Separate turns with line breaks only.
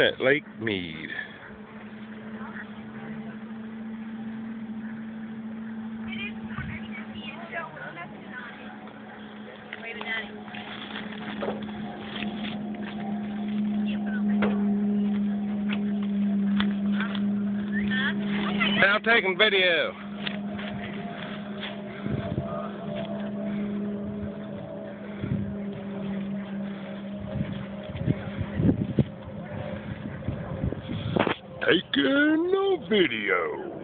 at Lake Mead. Now taking video. Taking no video.